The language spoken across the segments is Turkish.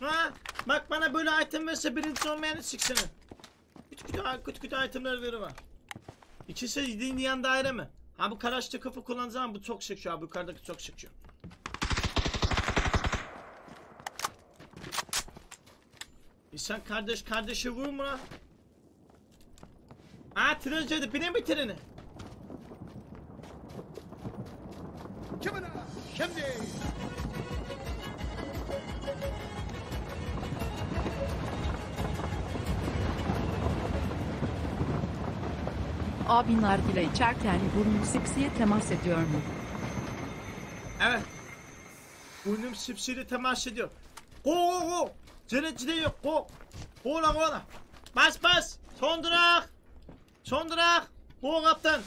Ha? Bak bana böyle item verse birinci olmayanı çıksana. Küt küt, küt küt itemler veri var. İkisi dinleyen daire mi? Ha bu karaçlı kapı kullanacağım bu çok şu abi yukarıdaki çok şık şu. E kardeş kardeşi vur mu lan? Ha tren geldi binin mi treni? Kimine? Şimdi. Abi nargile içerken burnun seksiye temas ediyor mu? Evet. Burnum sipsiri temas ediyor. Go go go. Cere yok go. Go la go la. Bas bas. Son durak. Son durak. Go kaptan.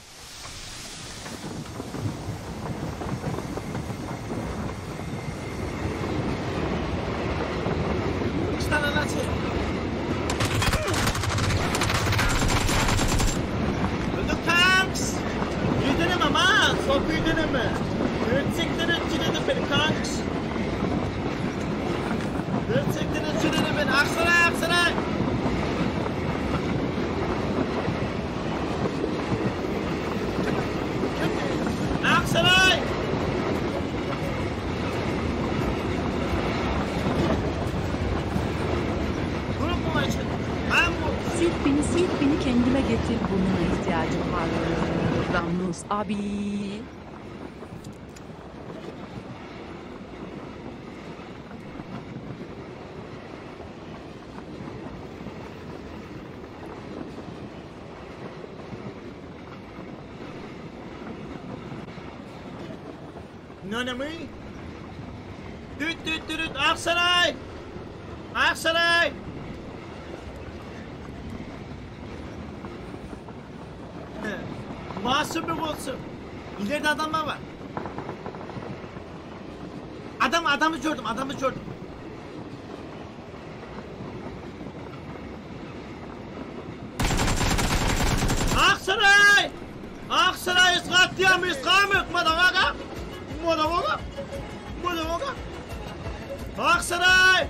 İki tane lan şey. Öldük kanks. İyi denemem ha. Çok iyi deneme. Gerçekten etkiledim beni kanks. Gerçekten etkiledim beni. Aksaray Aksaray. Aksaray. Durun mu için? Ben bu. Sil beni sil beni kendime getir burnuna ihtiyacım var. Ramnus abi. Ne mi? Düt düt düt düt Aksaray! Aksaray! Masum bir olsun. İleride adamlar var. Adam adamı gördüm adamı gördüm. Aksaray! Aksaray katliamı iskamet madavaka! Madavaka! Madavaka! Aksaray!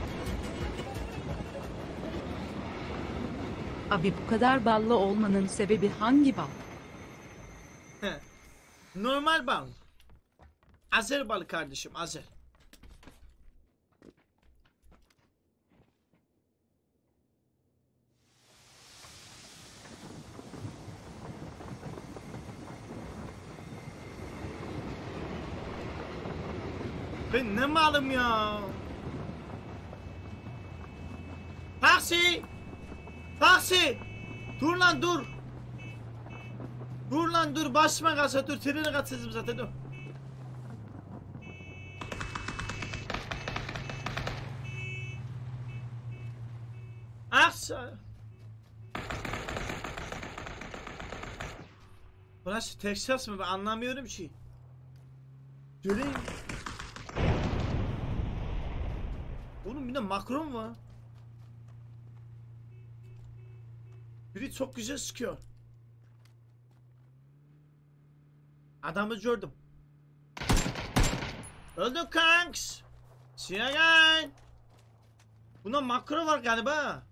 Abi bu kadar ballı olmanın sebebi hangi bal? Normal bal. Azer balı kardeşim Azer. Ben ne malım ya? Taksi! Taksi! Dur lan dur! Dur lan dur basma gaza dur treni kaçırdım zaten dur. Aksa. Burası Texas mı ben anlamıyorum ki. Göreyim. Oğlum bir de Macron var. Biri çok güzel sıkıyor. Adamı gördüm. Öldü kanks. Siyagan. Bunda makro var galiba.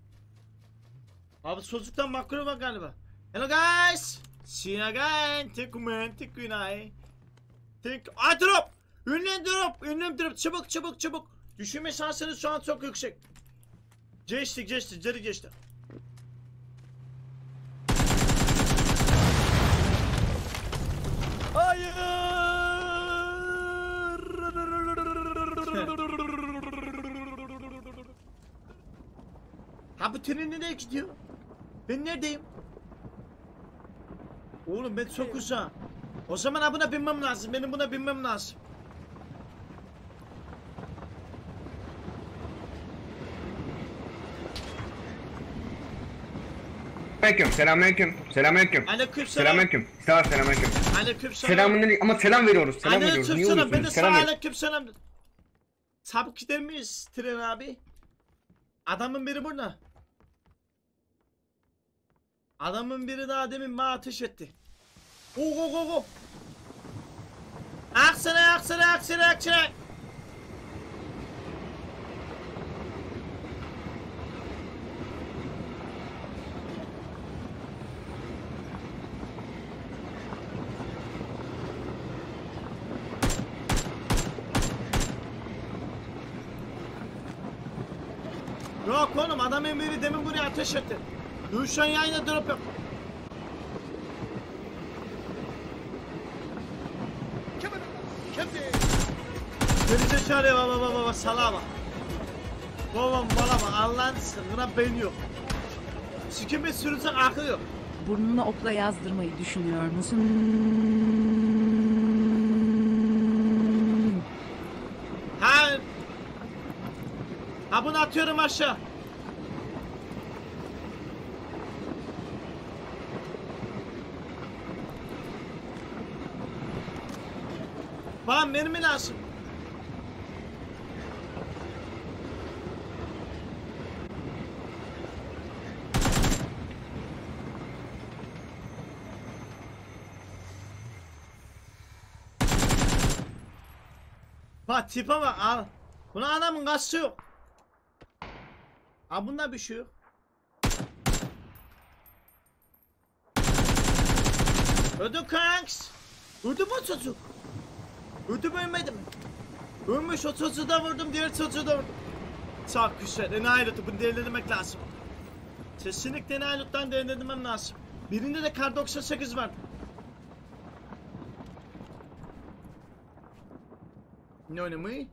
Abi çocuktan makro var galiba. Hello guys. Siyagan. Tekumen. Tekunay. Tek. Ay drop. Ünlem drop. Ünlem drop. Çabuk çabuk çabuk. Düşürme şansınız şu an çok yüksek. Geçti geçti. Geri geçti. Ha bu tren nereye gidiyor? Ben neredeyim? Oğlum ben çok uzağım. O zaman ha buna binmem lazım. Benim buna binmem lazım. Selamünaleyküm, selamünaleyküm, selamünaleyküm. Aleyküm selam. Selamünaleyküm. Sağ selamünaleyküm. Aleyküm selam. Selamünaleyküm ama selam veriyoruz, selam veriyoruz. Aleyküm Niye selam. Ben de sana aleyküm selam. Çabuk gider miyiz tren abi? Adamın biri burada. Adamın biri daha demin bana ateş etti. Go go go go. Aksaray aksaray aksaray aksaray. Yok oğlum adam emiri demin buraya ateş etti. An yayına drop. Şimdi. Geri zekalı baba baba baba salağa bak. Babam bana bak Allah'ın sınırına beyni yok. Sikimi sürünsek aklı yok. Burnuna okla yazdırmayı düşünüyor musun? Ha. Ha bunu atıyorum aşağı. Bana mermi lazım. Bak tipe bak al. Buna adamın kası yok. Ha bunda bir şey yok. Öldü kanks. Öldü mü o çocuk? Öldü mü ölmedi? Ölmüş o çocuğu da vurdum diğer çocuğu da vurdum. Çok güzel. Enayilatı bunu değerlendirmek lazım. Kesinlikle Enayilat'tan değerlendirmem lazım. Birinde de kar 98 vardı. Ne oynamayı?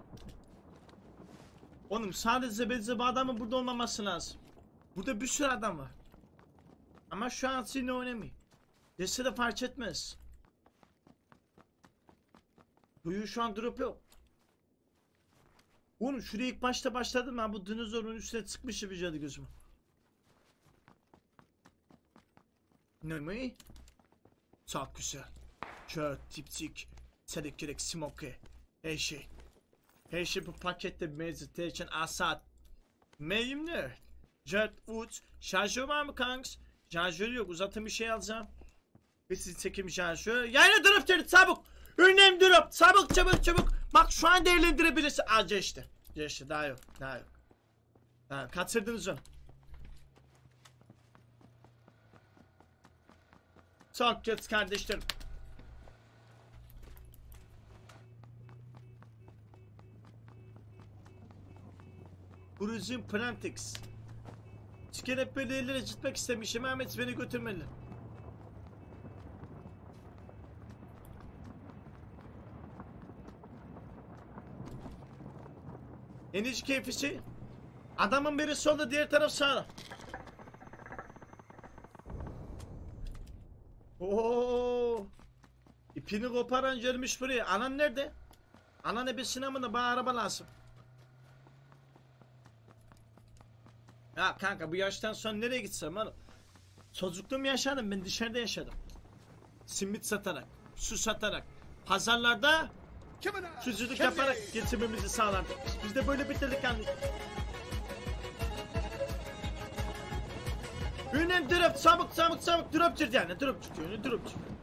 Oğlum sadece Beze bu adamın burada olmaması lazım. Burada bir sürü adam var. Ama şu an sizinle oynamayı. Dese de fark etmez. Buyu şu an drop yok. Oğlum şuraya ilk başta başladım ben bu dinozorun üstüne çıkmış gibi geldi gözüme. Ne mi? Çok güzel. Kör, tiptik, çelik yürek, smoke. Her şey. Her şey bu pakette mevcut için asat. Meyim ne? Jet uç. Şarjör var mı kanks? Şarjör yok. Uzatın bir şey alacağım. Bir sizi çekim şarjör. Yayına drop dedi çabuk. Ünlem drop. Çabuk çabuk çabuk. Bak şu an değerlendirebilirsin. Aa geçti. Geçti daha yok. Daha yok. Yok. Kaçırdınız onu. Çok kötü kardeşlerim. Plantix. Çıkan hep böyle ellere gitmek istemişim. Ahmet beni götürmeli. Eniş keyfisi. Adamın biri solda diğer taraf sağda. Oo. İpini koparan gelmiş buraya. Anan nerede? Anan ebesine mi de bana araba lazım. Ya kanka bu yaştan sonra nereye gitsem oğlum? Çocukluğumu yaşadım ben dışarıda yaşadım. Simit satarak, su satarak, pazarlarda Şimdi. yaparak geçimimizi sağlardık. Biz de böyle bir delikanlıyız. Ünlem drop, çabuk çabuk çabuk çırt yani drop çıkıyor, drop çıkıyor.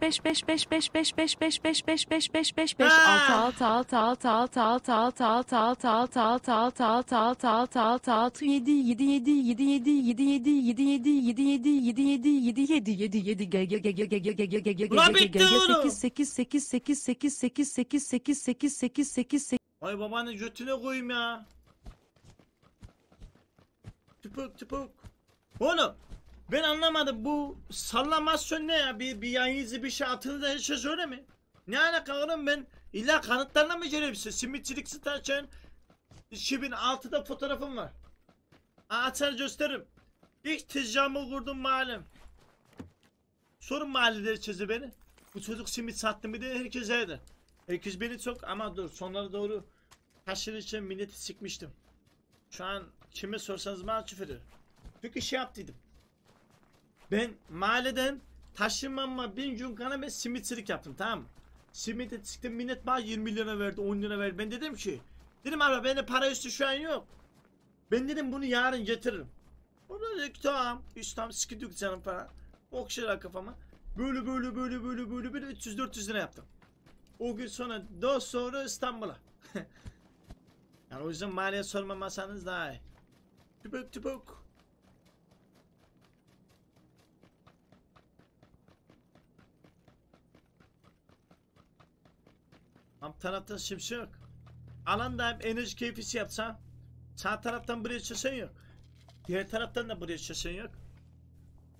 beş beş beş beş beş beş beş beş beş beş beş beş beş altı altı altı altı altı altı altı altı altı altı altı altı altı altı altı altı altı yedi yedi yedi yedi yedi yedi yedi yedi yedi yedi yedi yedi yedi yedi yedi yedi yedi ge ge ge ge ge ge ge ge ge ge ge Ulan ge ge bitti ge oğlum. sekiz sekiz sekiz sekiz sekiz sekiz sekiz sekiz sekiz sekiz sekiz sekiz Ay babanın götüne koyayım ya. Tıpık tıpık. Oğlum ben anlamadım bu sallamasyon ne ya? Bir, bir yayıncı bir şey atıldı da her şey öyle mi? Ne alaka oğlum ben illa kanıtlarla mı size? Simitçilik stajyen 2006'da fotoğrafım var. Açar gösteririm. İlk tezgahımı kurdum mahallem. Sorun mahalleleri çözü beni. Bu çocuk simit sattı mı diye herkes eder. Herkes beni çok ama dur sonlara doğru taşır için milleti sıkmıştım. Şu an kime sorsanız mahcup eder. Çünkü şey yaptıydım. Ben mahalleden taşınmama bin gün kana ben simitçilik yaptım tamam mı? Simite çıktım millet bana 20 lira verdi 10 lira verdi. Ben dedim ki dedim abi bende para üstü şu an yok. Ben dedim bunu yarın getiririm. O da dedi ki tamam. Hiç tam sıkıntı yok canım falan. Okşalar kafama. Böyle böyle böyle böyle böyle böyle 300-400 lira yaptım. O gün sonra daha sonra İstanbul'a. yani o yüzden maliye sormamasanız daha iyi. Tüpük tüpük. Tam tarafta şimşek yok. Alanda hem enerji keyfisi yapsa sağ taraftan buraya çıksan yok. Diğer taraftan da buraya çıksan yok.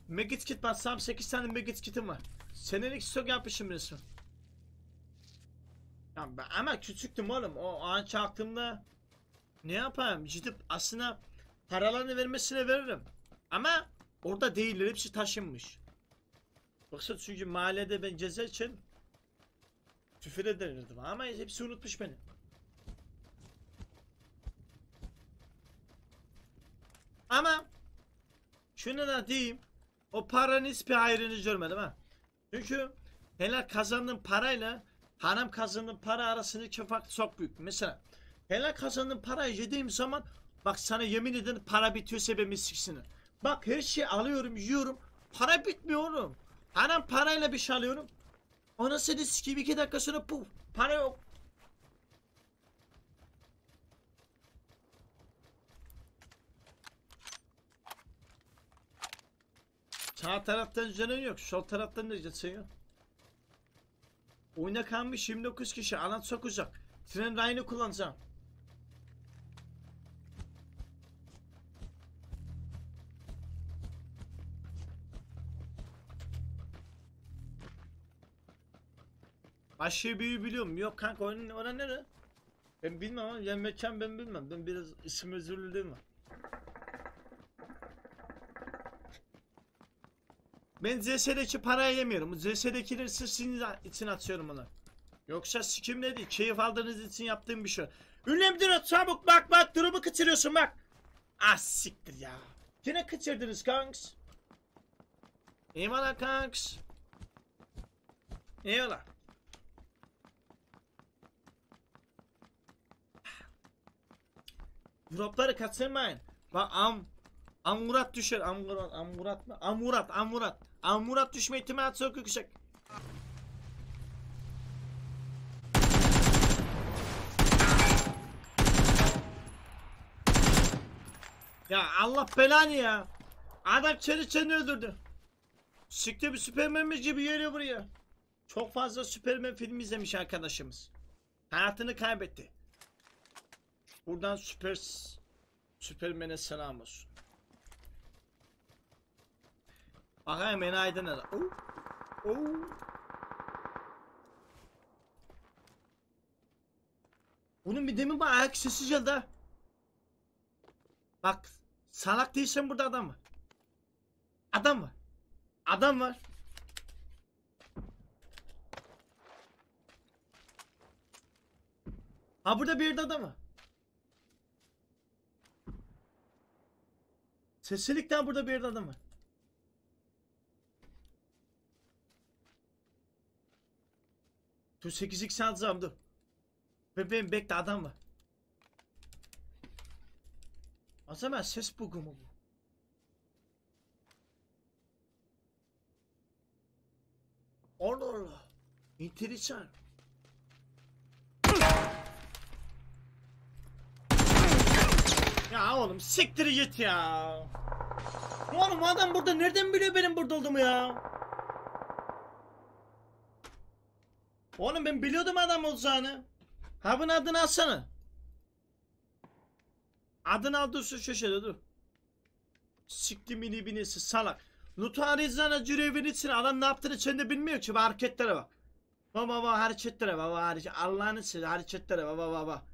Megit kit bassam 8 tane Megit kitim var. Senelik stok yapmışım resmen. Ya ben, ama küçüktüm oğlum. O an çaktığımda ne yapayım? Gidip aslında paralarını vermesine veririm. Ama orada değiller. Hepsi taşınmış. Yoksa çünkü mahallede ben ceza için küfür ederdim ama hepsi unutmuş beni. Ama şunu da diyeyim. O paranın hiçbir hayrını görmedim ha. Çünkü helal kazandığım parayla haram kazandığım para arasındaki fark çok büyük. Mesela helal kazandığım parayı yediğim zaman bak sana yemin ederim para bitiyor sebebi siksini. Bak her şeyi alıyorum yiyorum. Para bitmiyor oğlum. Haram parayla bir şey alıyorum. Anasını sikeyim iki dakika sonra puf. Para yok. Sağ taraftan canın yok. Sol taraftan da canın yok. Oyuna kalmış 29 kişi. Alan çok uzak. Tren rayını kullanacağım. Aşağı büyüğü biliyorum. Yok kanka onun oran nere? Ben bilmem ama yani mekan ben bilmem. Ben biraz isim özürlülüğüm var. Ben ZS'deki parayı yemiyorum. ZS'dekileri sırf sizin için atıyorum onu. Yoksa sikim değil. Keyif aldığınız için yaptığım bir şey. Ünlemdir çabuk bak bak durumu kaçırıyorsun bak. Ah siktir ya. Yine kaçırdınız kanks. Eyvallah kanks. Eyvallah. Dropları kaçırmayın. Bak am Amurat düşer. Amurat, amurat mı? Amurat, amurat. Amurat düşme ihtimali çok yüksek. Ya Allah belanı ya. Adam çeni çeni öldürdü. Siktir bir Süpermen'imiz gibi geliyor buraya. Çok fazla Süpermen filmi izlemiş arkadaşımız. Hayatını kaybetti. Buradan Süper Süpermen'e selam olsun. Bakayım aydın hele. Oo. Oo. Bunun bir demin bak ayak sesi geldi. Bak salak değilsen burada adam var. Adam var. Adam var. Ha burada bir yerde adam var. Seslilikten burada bir adam var. Dur 8x alacağım dur. Bebeğim bekle adam var. O zaman ses bugu mu bu? Allah Allah. Enteresan. Ya oğlum siktir git ya. Oğlum adam burada nereden biliyor benim burada olduğumu ya? Oğlum ben biliyordum adam olacağını. Ha bunun adını alsana. Adını al dursun köşede dur. Sikti mini binisi salak. Lutu Arizona görevin için adam ne yaptığını sen de bilmiyor ki. Hareketlere bak. Baba baba hareketlere baba hareket. Allah'ını seversen hareketlere baba baba.